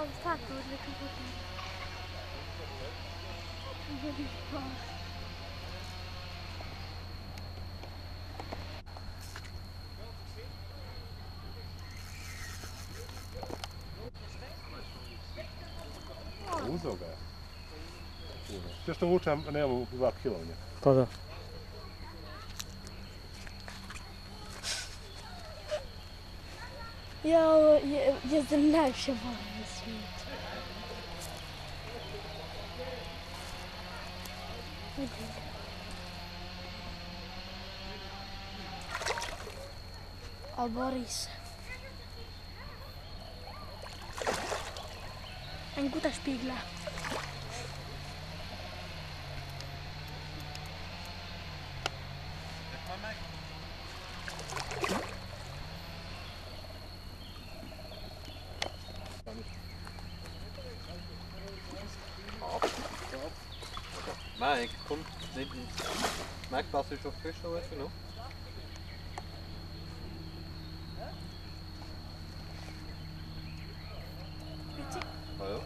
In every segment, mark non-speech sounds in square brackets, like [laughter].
Ovdje tako od neka puta. Ovdje bih ga je. Sve što vučem, nemamo dva kila. Pa da. Ja, je je sam najviše volim. Oh, О, Борис. Ein em guter Spiegler. Come on, Mike. Komm, nicht. Mike, passt du schon frisch noch genug? Hallo?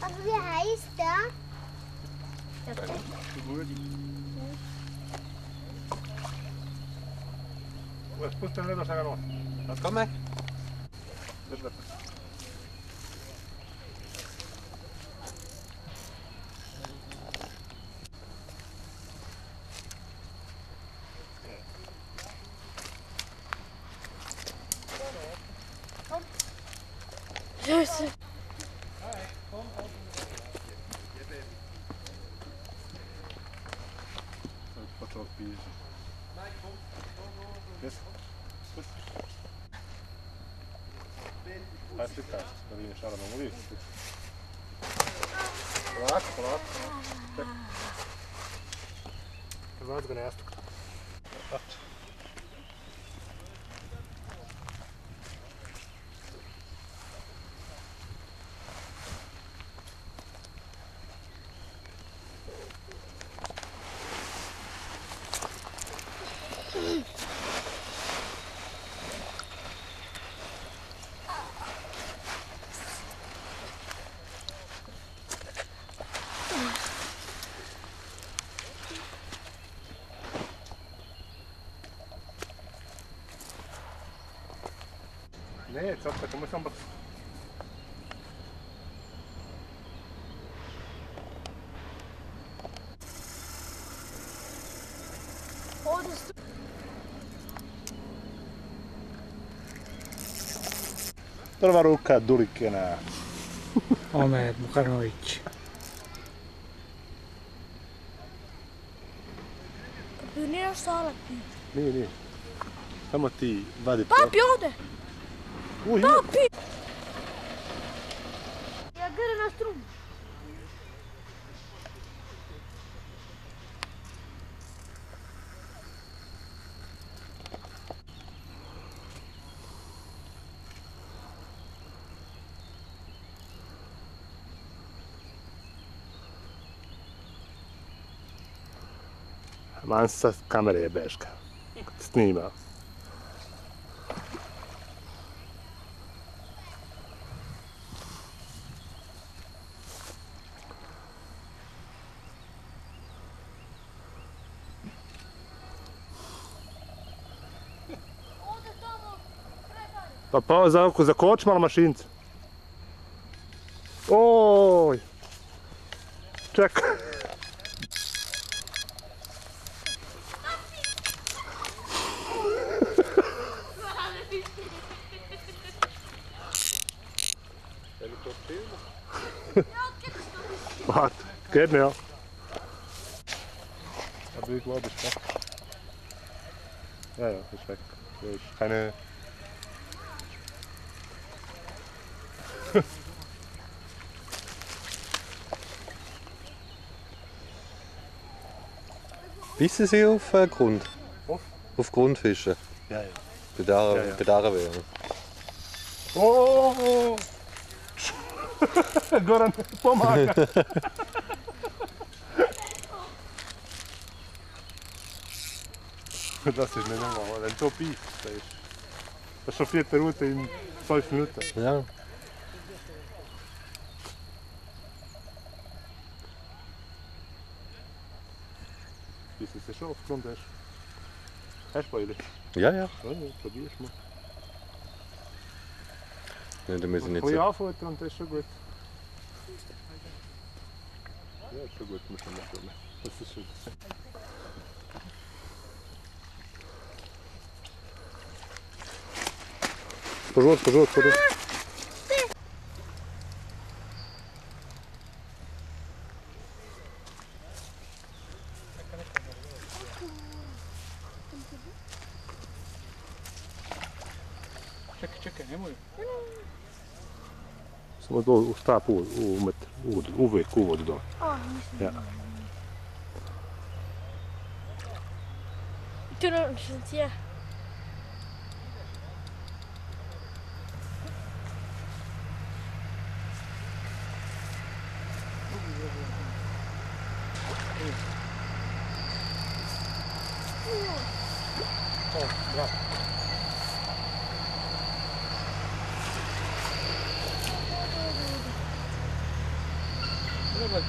Aber wie heißt der? Spustim ledo šta ga nosi. Komm, Mike. Drži da. Jezus. Počeo Yes. Yes. slika, da vidim šta nam uvijek. Polako, polako. Čekaj. Vrat ga na jastuk. Vrat. Ne, čak tako, moj sam brz. Prva ruka Dulikena. [laughs] Ome, Bukanović. Kapioniraš salak ti. Nije, nije. Samo ti vadi. Papi, ovdje! Uj, ima. Papi! Ja gre na strum. Man sa kamere je beška. Snima. Pa pa za, za koč malo mašince. Oj. Čekaj. Warte, geht nicht. Aber ich glaube, ist weg. Ja, ja, ist weg. Da ist keine. Wissen Sie auf äh, Grund? Auf? Auf Grundfischen. Ja, ja. Bei dieser, Ja, ja. Bei dieser Währung. Oh. [laughs] Goran, pomaga. [laughs] Das ist nicht normal. So bist, das ist, das chauffiert die Route in 5 Minuten. Ja. Bis du es schon aufgenommen hast. Hast du beide? Ja, ja. Ja, ja, probierst mal. ja da müssen Ein nicht bisschen so. anfuttern und das ist schon gut. Ja, ist schon gut, muss man nicht tun. Das ist schon. Пожалуйста, пожалуйста, пожалуйста. Čekaj, čekaj, nemoj. Samo dole u štap u, u metar, uvod, uvek uvod dole. O, nisam. Ja. Tu nam se ja. Oh, yeah. like